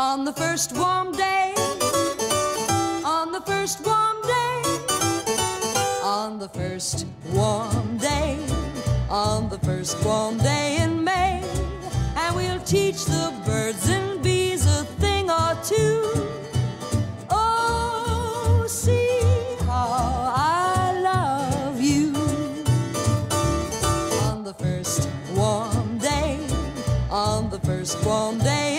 On the first warm day, on the first warm day, on the first warm day, on the first warm day in May, and we'll teach the birds and bees a thing or two. Oh, see how I love you. On the first warm day, on the first warm day.